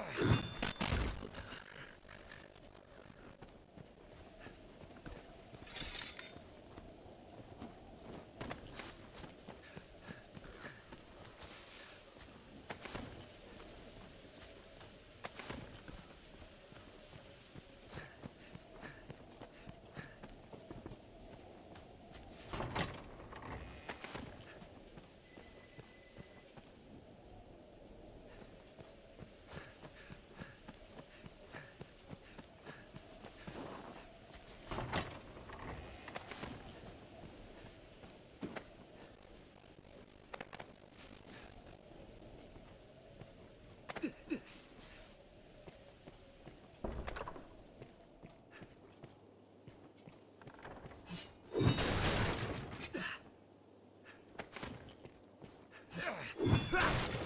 Ugh. Ugh!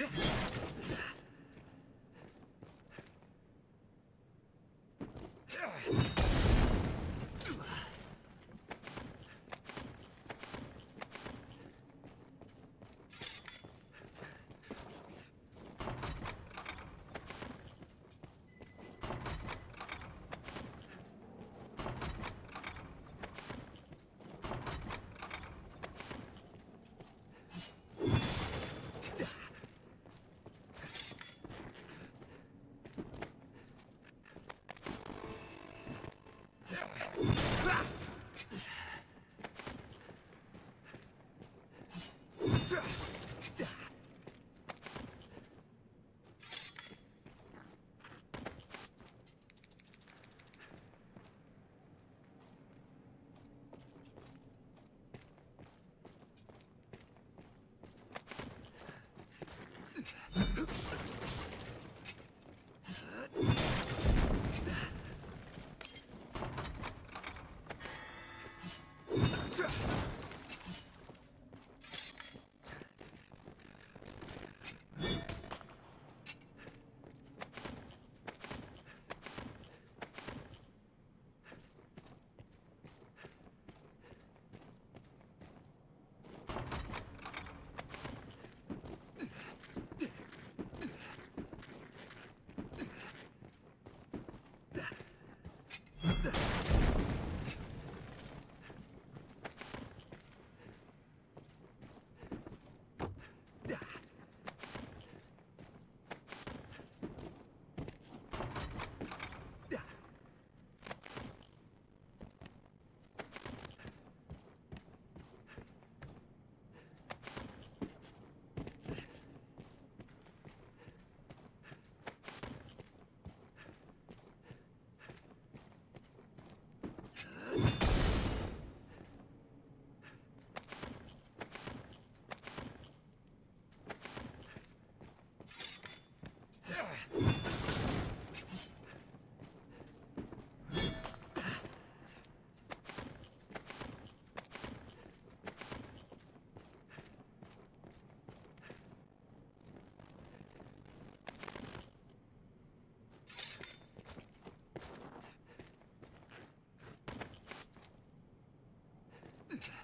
Yeah. Okay. Yeah.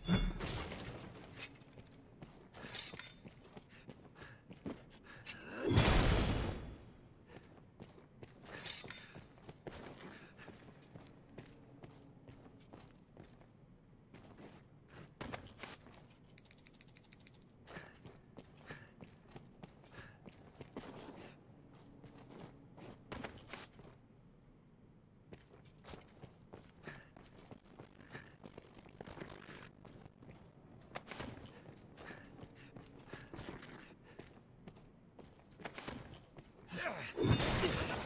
Yeah. Ugh!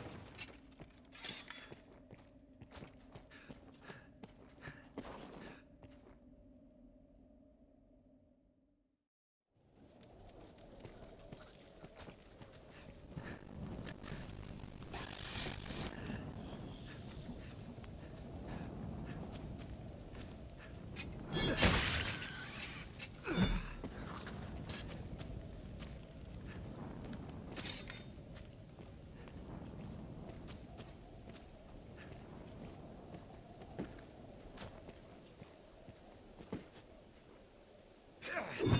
Yeah.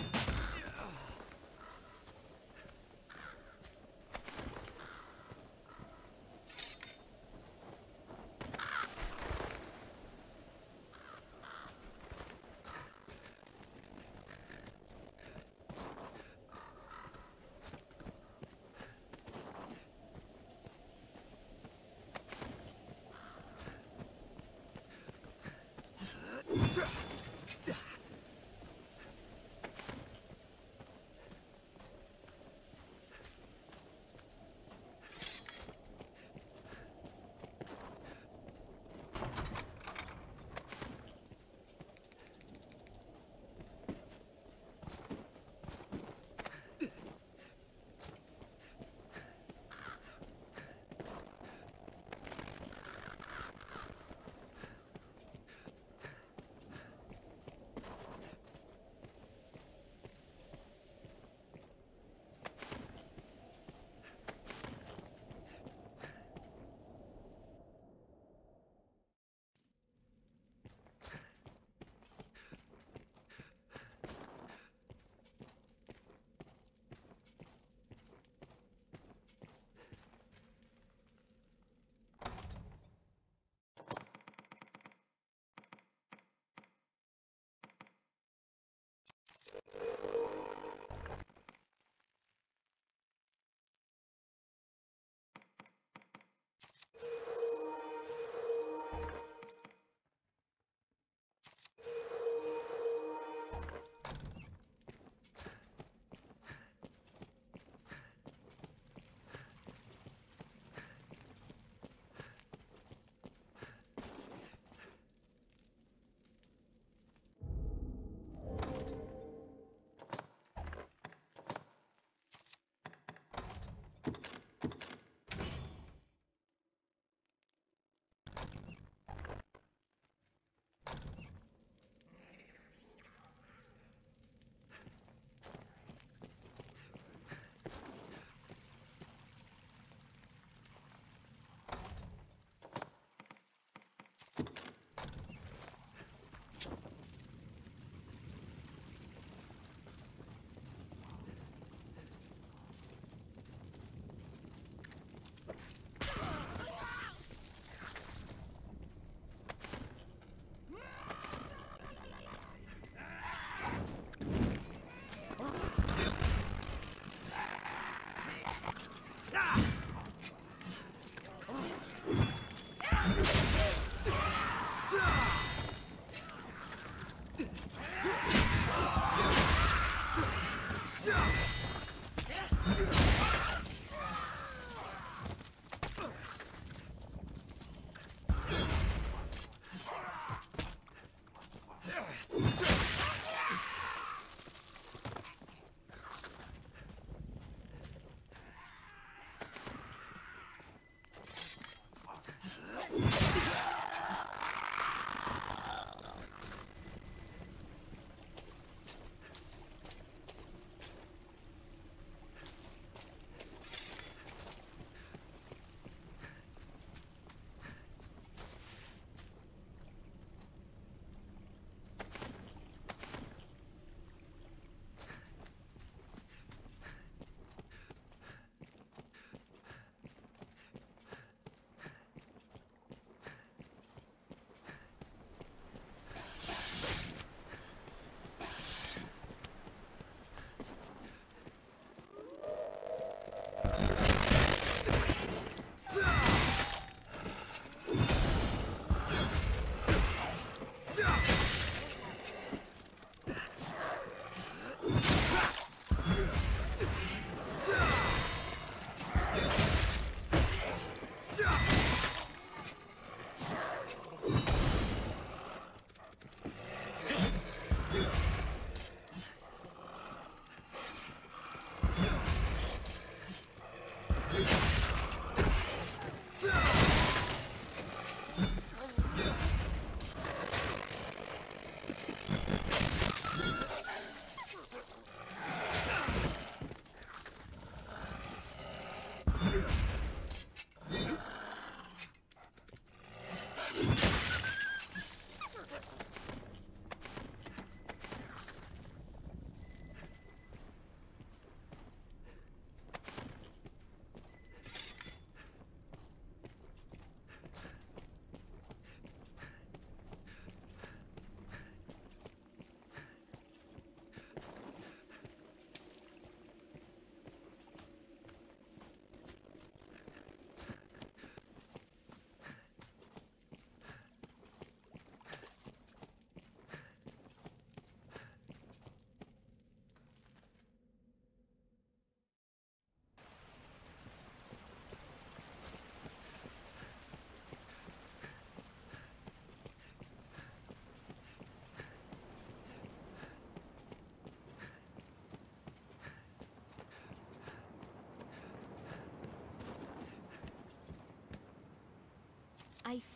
I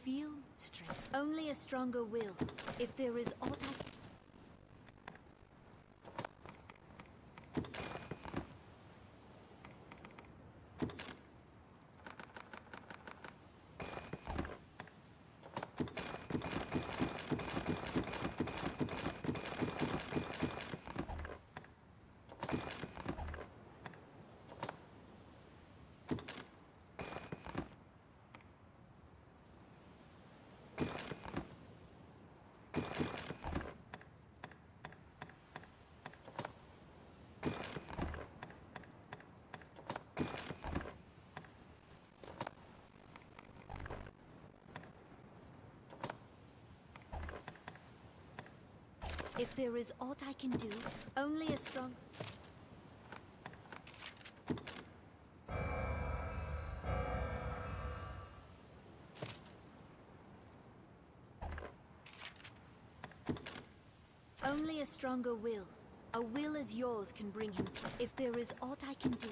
feel strength. Only a stronger will. If there is aught I... If there is aught I can do, only a strong... Only a stronger will. A will as yours can bring him. If there is aught I can do,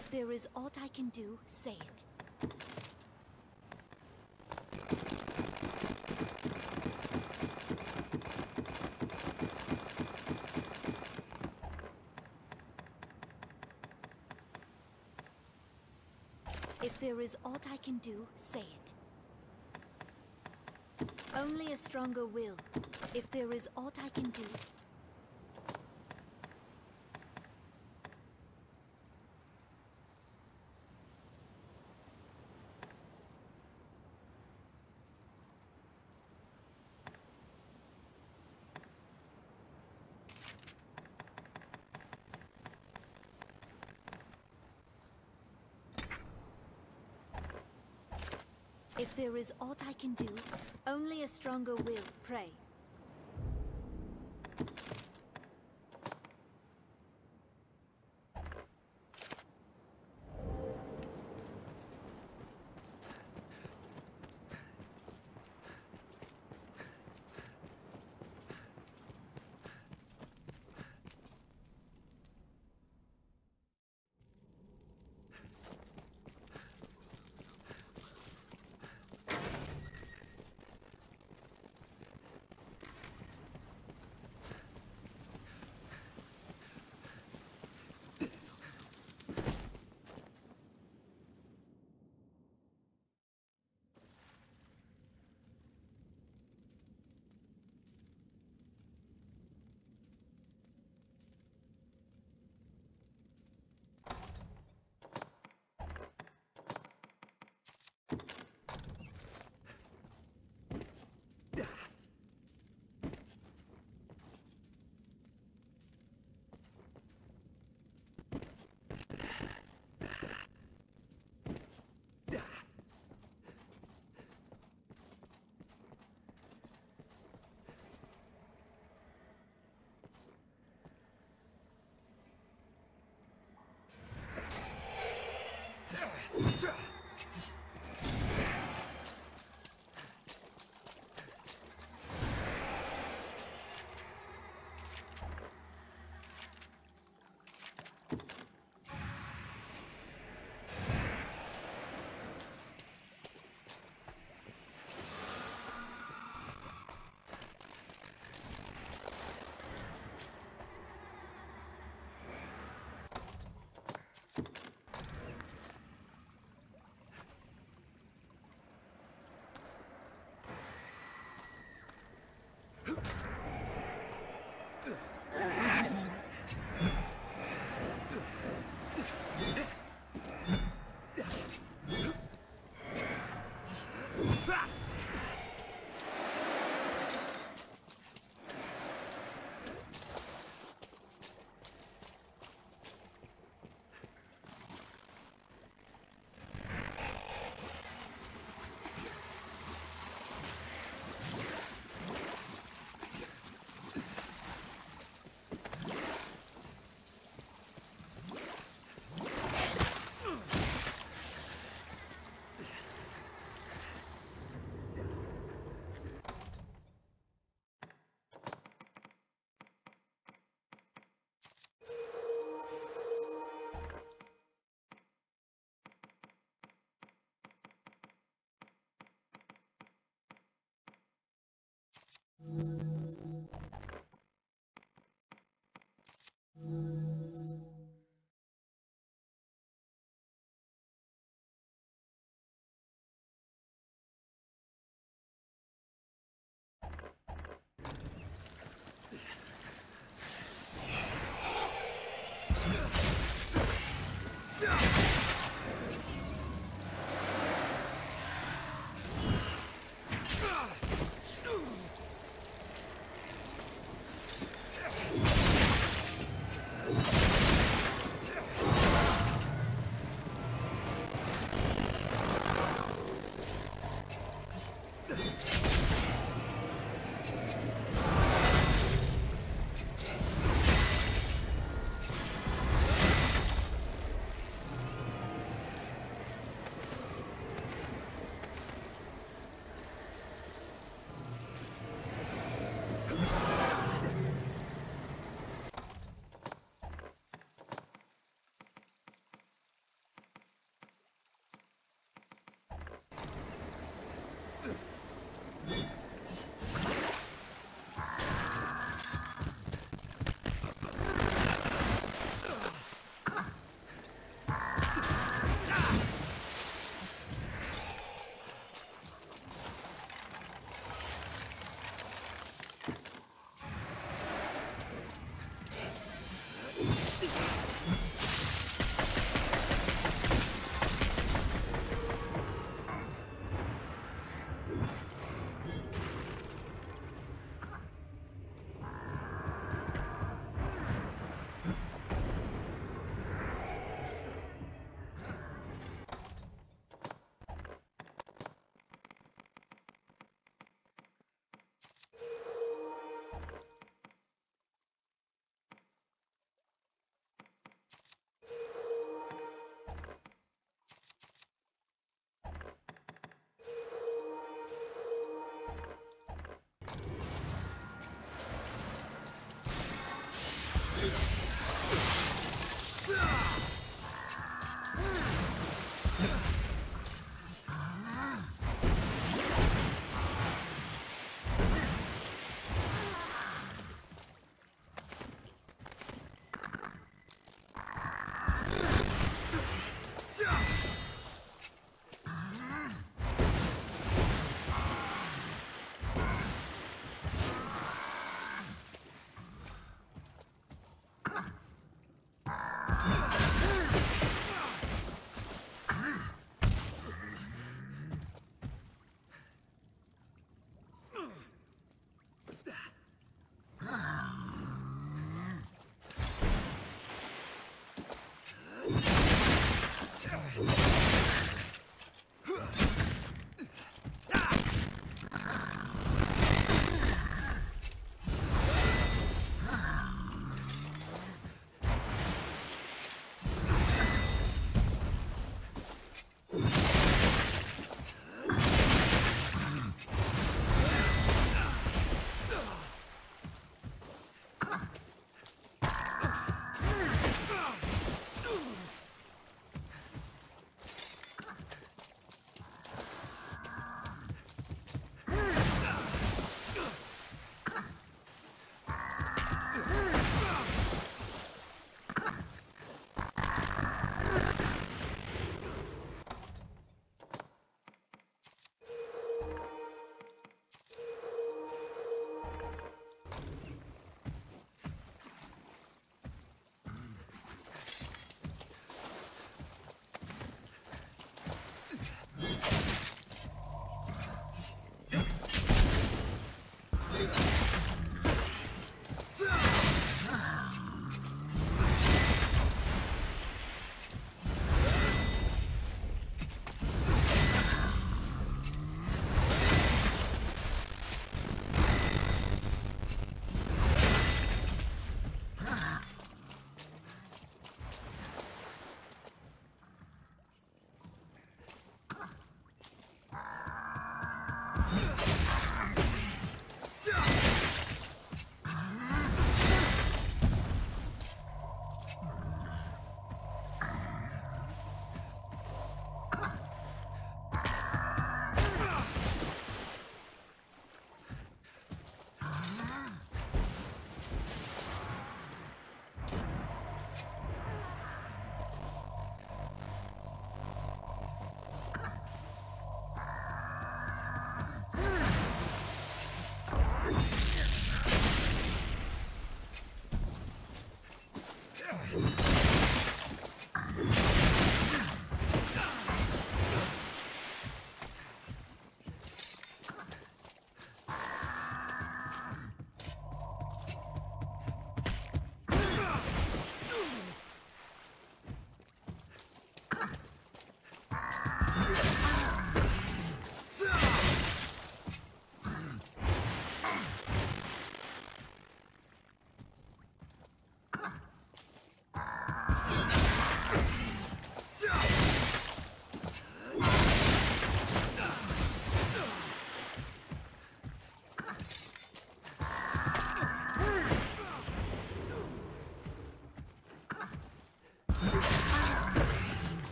If there is aught I can do, say it. If there is aught I can do, say it. Only a stronger will. If there is aught I can do, If there is aught I can do, only a stronger will, pray. 这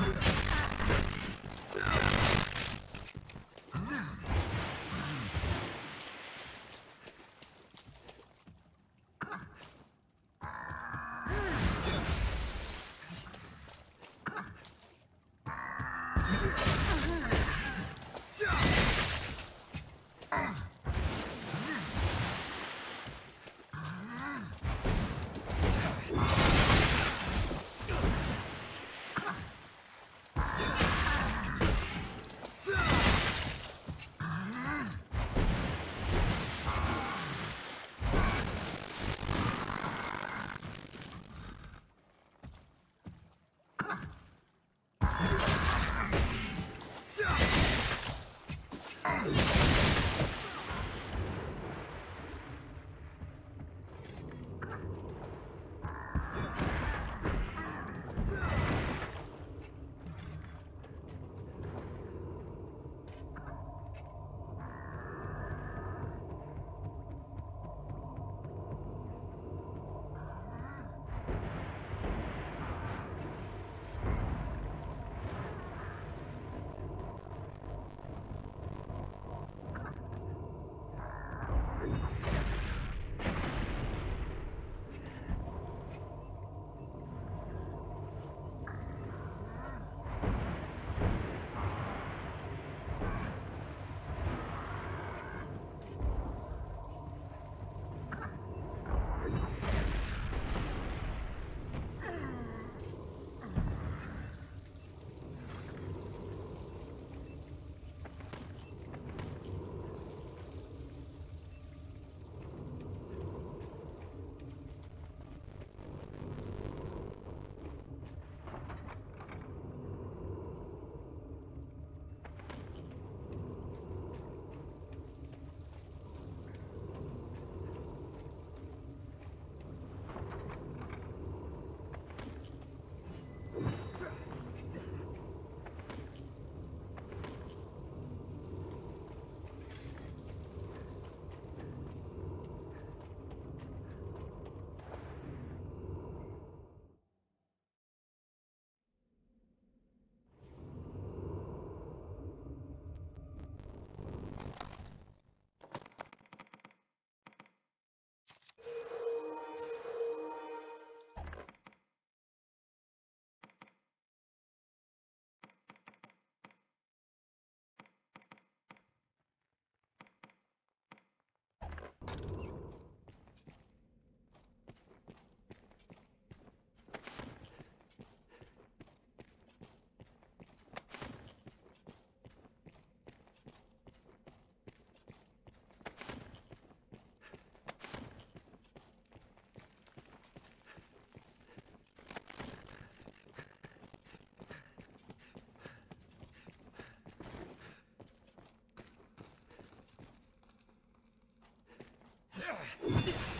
Huh? Ugh!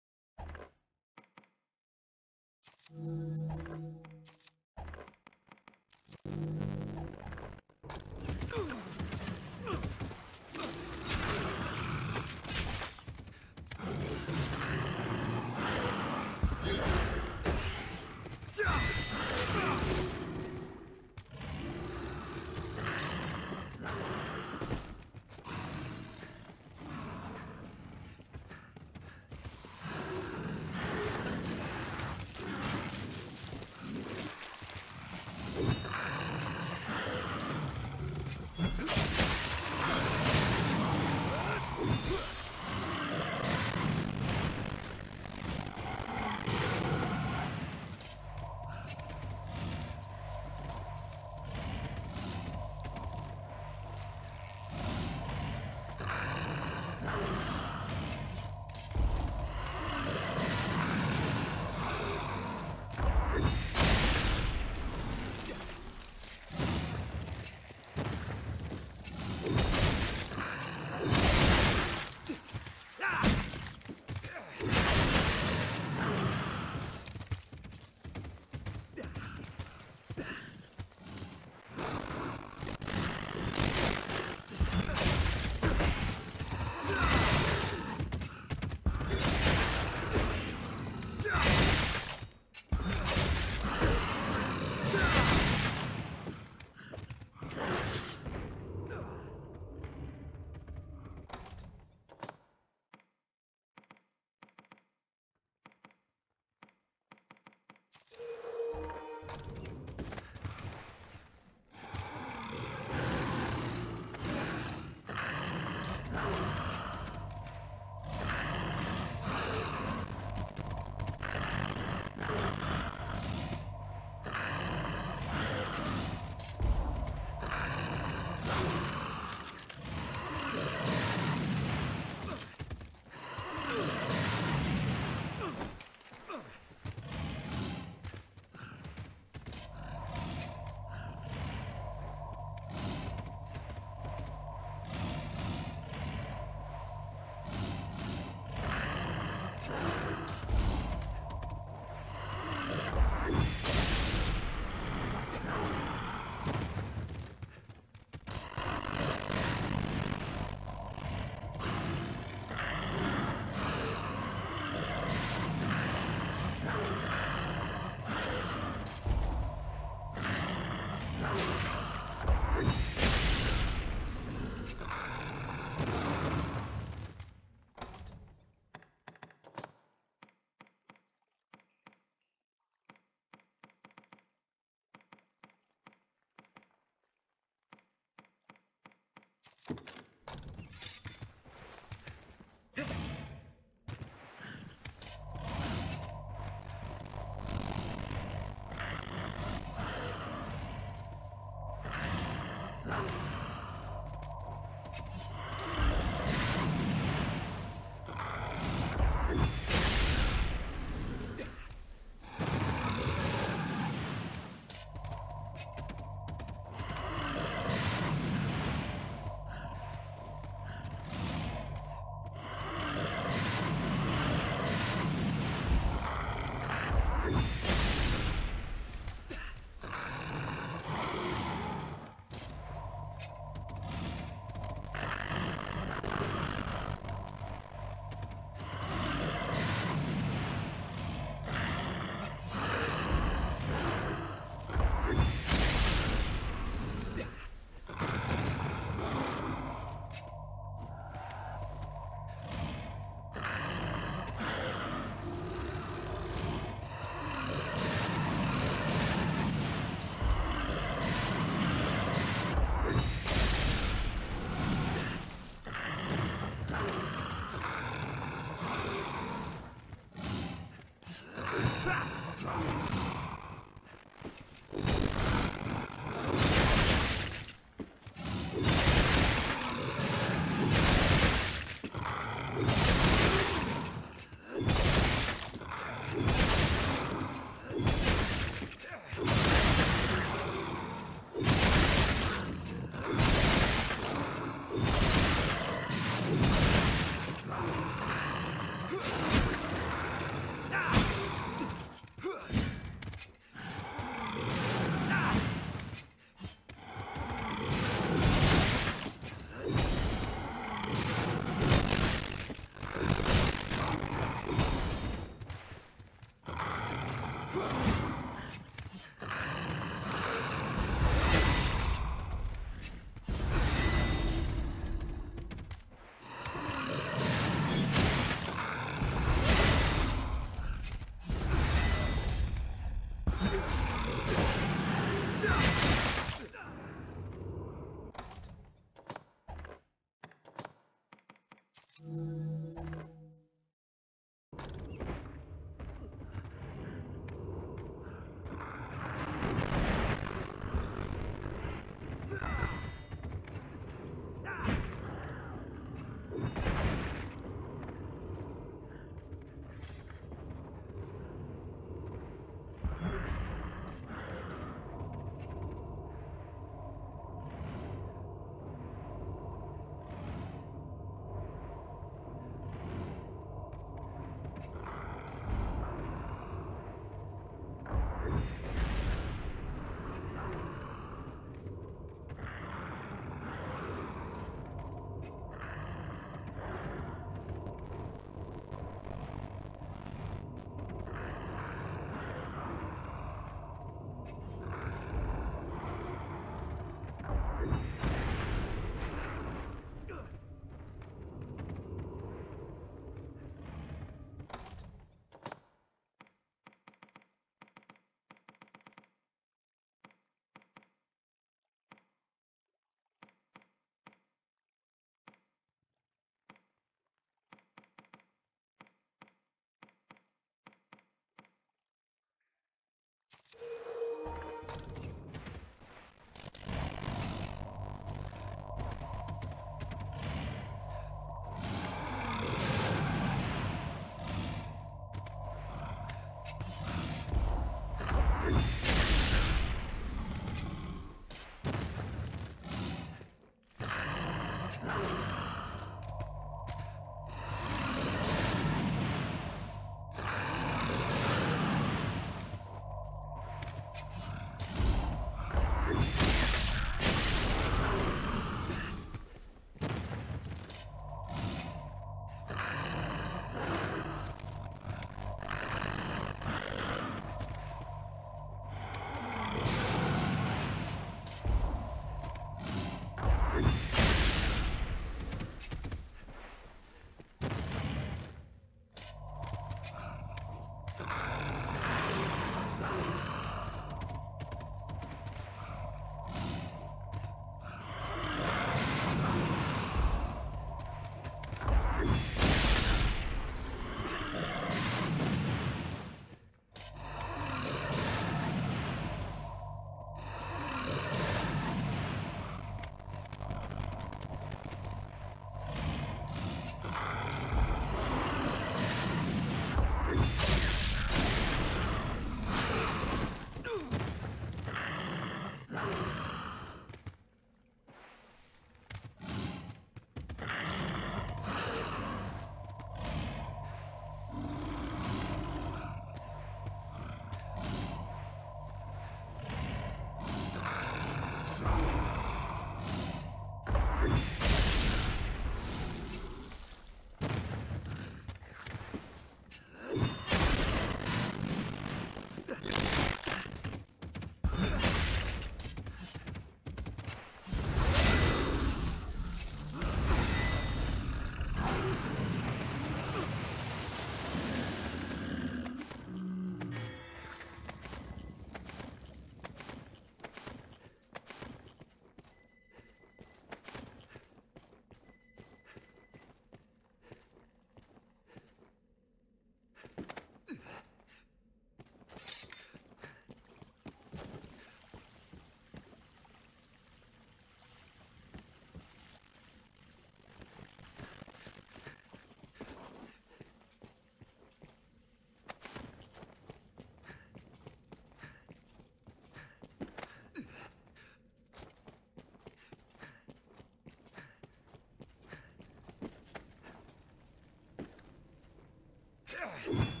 Your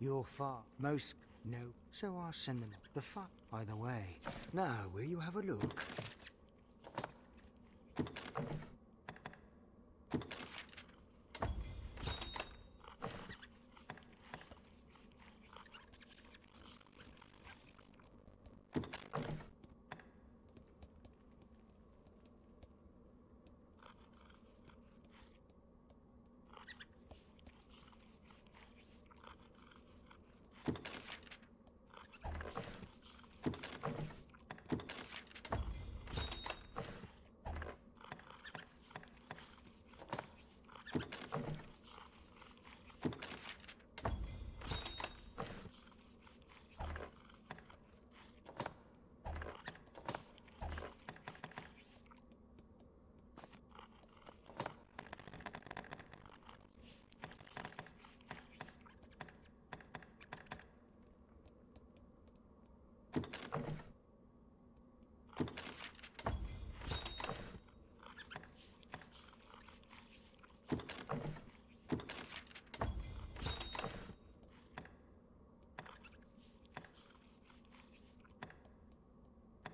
You're far. Most no. So I'll send them the fuck either way. Now, will you have a look?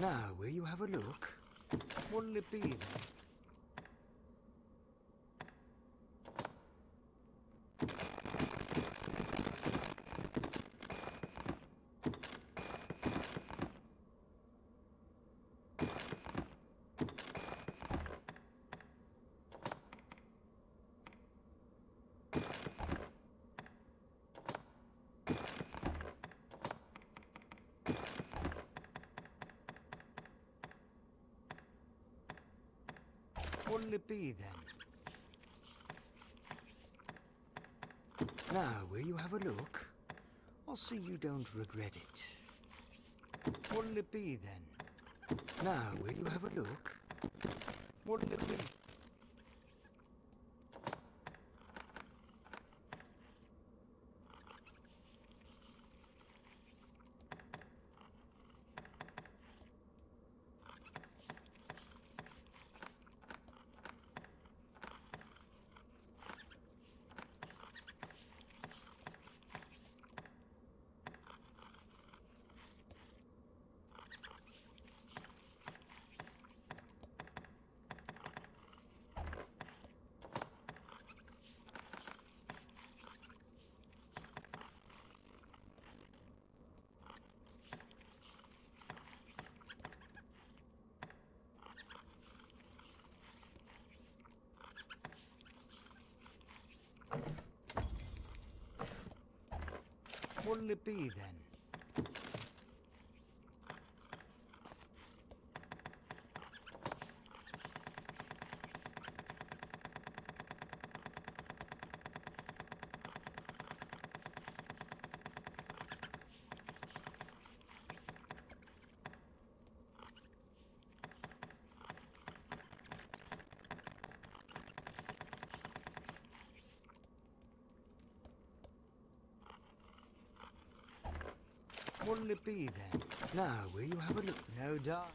Now, will you have a look? What'll it be then? What'll it be then? Now, will you have a look? I'll see you don't regret it. What'll it be then? Now, will you have a look? What'll it be? It be then? Be? Now, will you have a look? No doubt.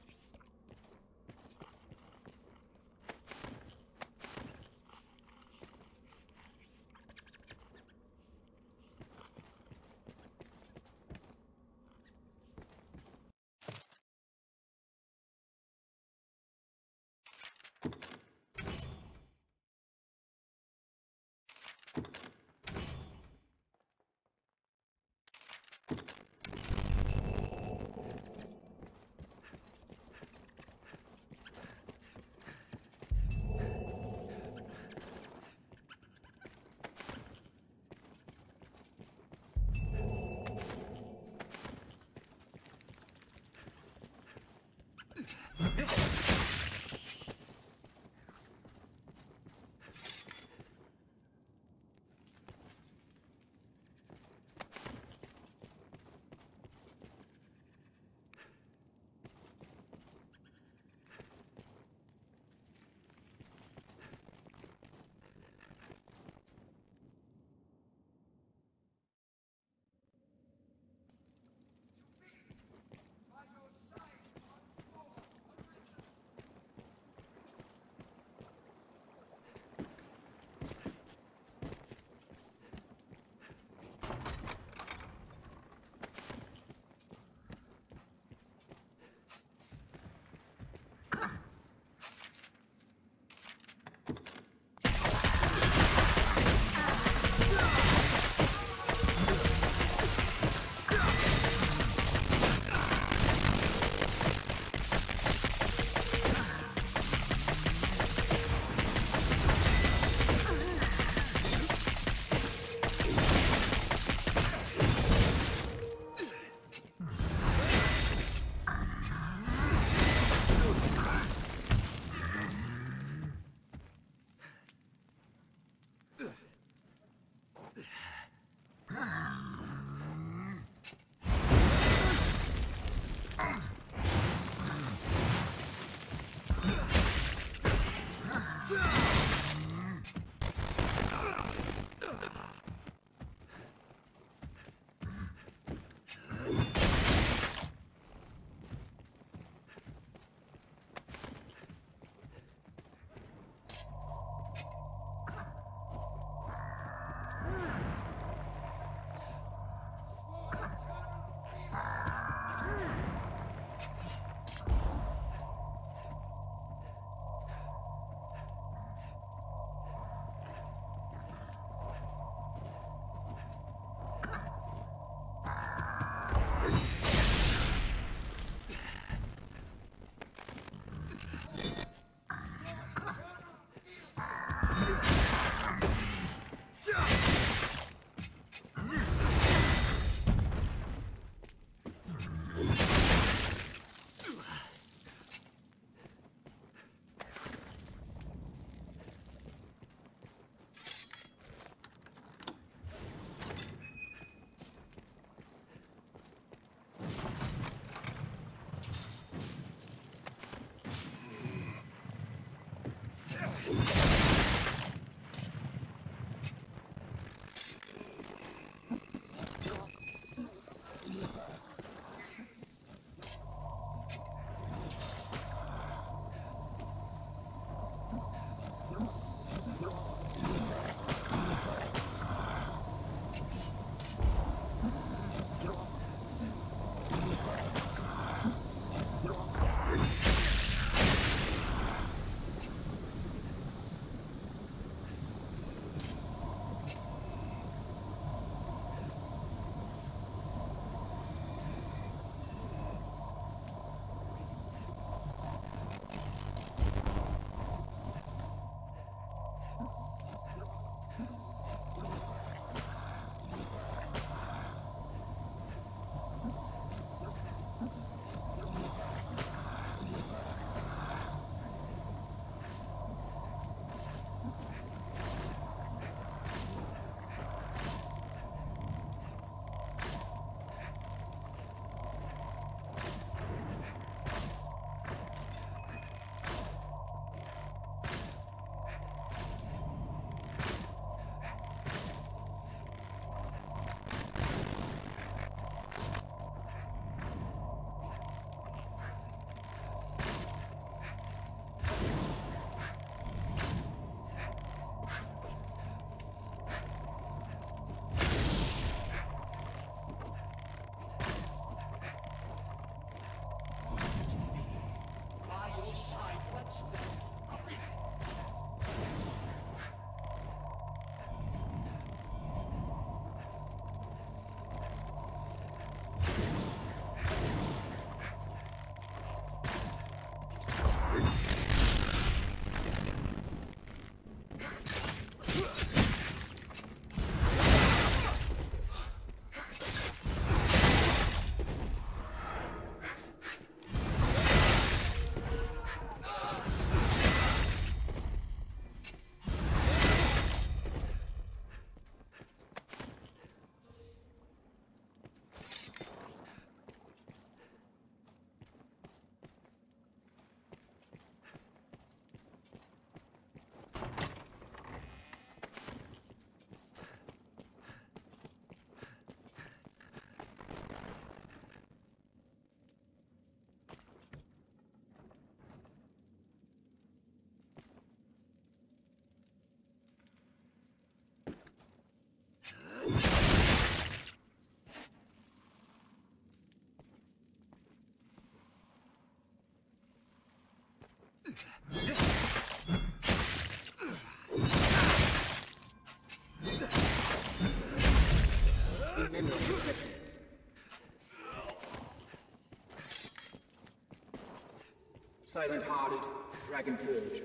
Silent-hearted, dragon forge.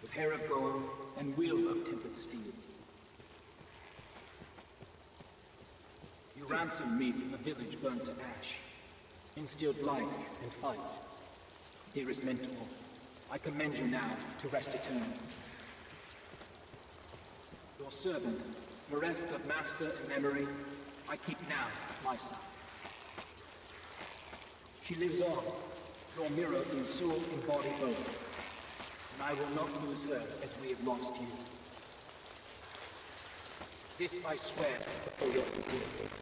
With hair of gold and will of tempered steel. You ransomed me from a village burnt to ash. Instilled life and fight. Dearest mentor, I commend you now to rest eternal. Servant, bereft of master and memory, I keep now my side. She lives on, your mirror in soul and body both, and I will not lose her as we have lost you. This I swear before your dear.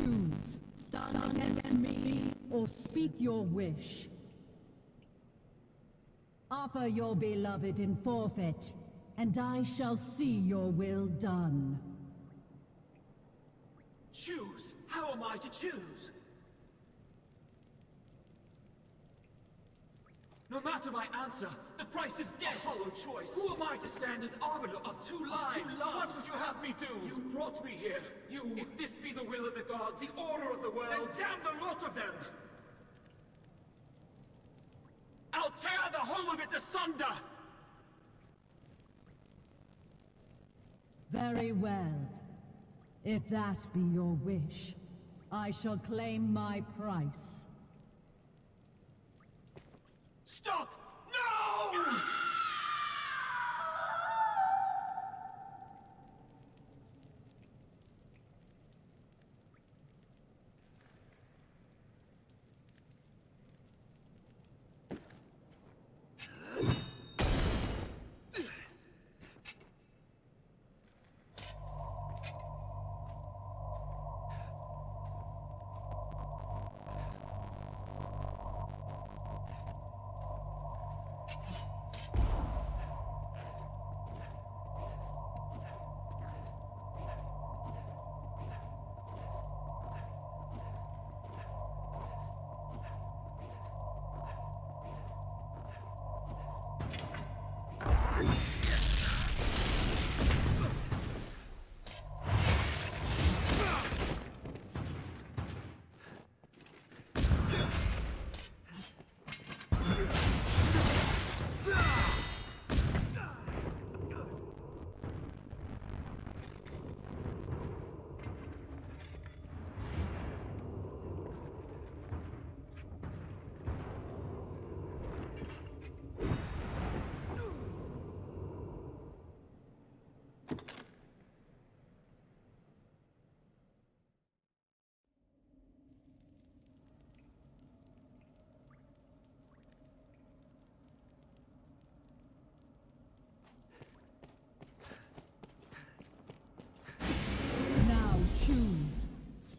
choose. Stand against me or speak your wish. Offer your beloved in forfeit, and I shall see your will done. Choose! How am I to choose? No matter my answer, the price is death. A hollow choice. Who am I to stand as arbiter of two lives? Two lives. What would you have me do? You brought me here. You. If this be the will of the gods, the order of the world, then damn the lot of them. I'll tear the whole of it asunder. Very well. If that be your wish, I shall claim my price. Stop! No!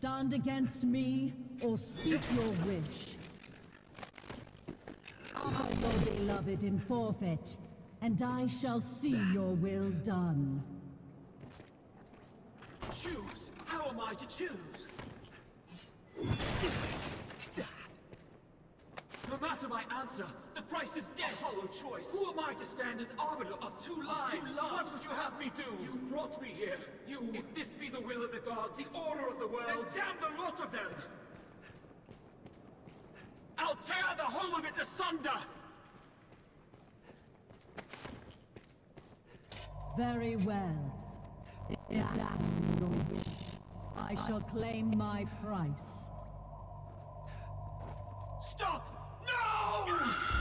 Stand against me or speak your wish. Offer your beloved in forfeit, and I shall see your will done. Choose! How am I to choose? No matter my answer, price is death. A hollow choice. Who am I to stand as arbiter of two lives? Two lives. What would you have me do? You brought me here. You. If this be the will of the gods, the order of the world, then damn the lot of them. I'll tear the whole of it asunder. Very well. If that be your wish, I shall claim my price. Stop! No!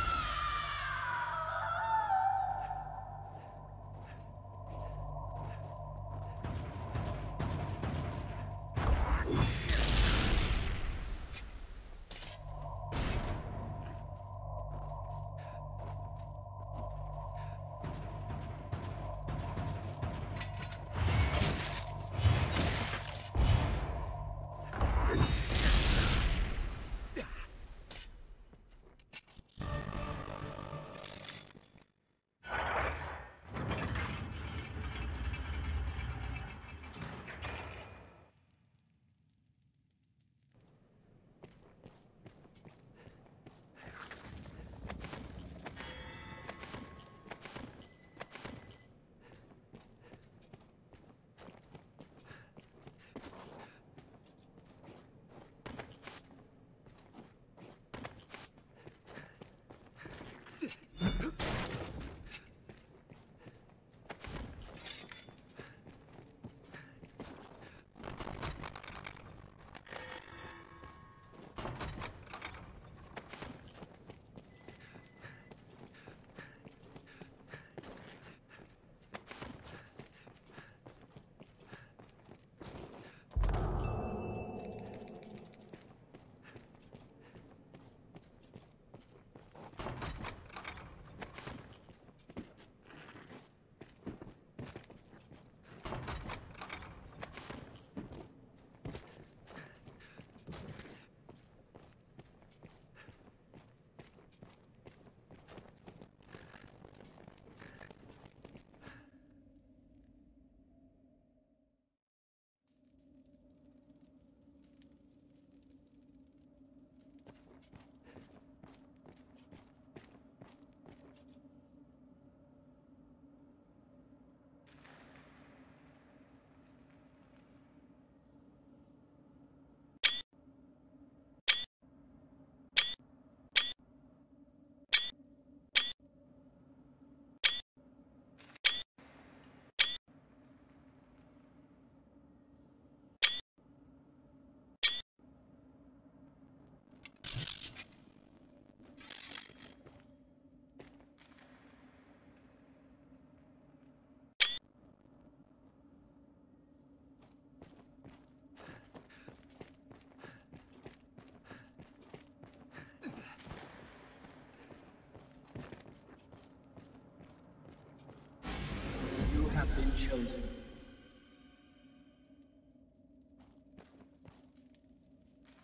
Chosen.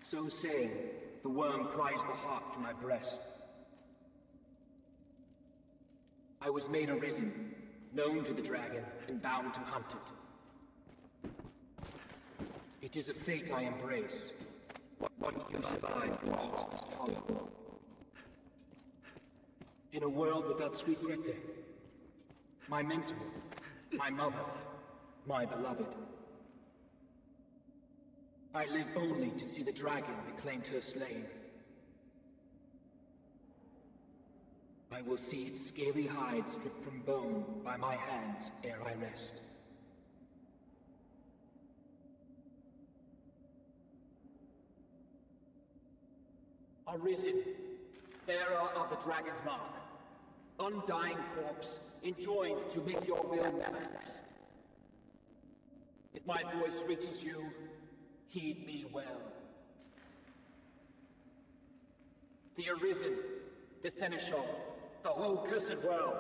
So saying, the worm pries the heart from my breast. I was made arisen, known to the dragon, and bound to hunt it. It is a fate I embrace. What, what you survive from hollow. In a world without sweet Grete, my mentor, my mother, my beloved. I live only to see the dragon that claimed her slain. I will see its scaly hide stripped from bone by my hands ere I rest. Arisen, bearer of the dragon's mark, undying corpse, enjoined to make your will manifest. If my voice reaches you, heed me well. The Arisen, the Seneschal, the whole cursed world,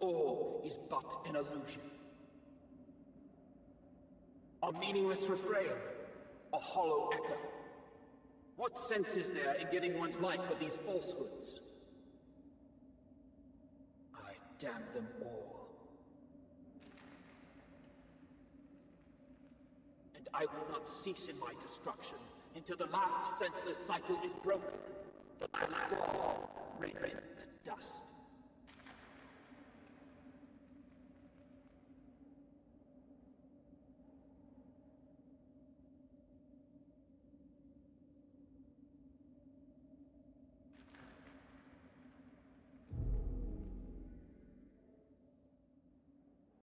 all is but an illusion. A meaningless refrain, a hollow echo. What sense is there in giving one's life for these falsehoods? I damn them all. And I will not cease in my destruction until the last senseless cycle is broken. The last all, rent to dust.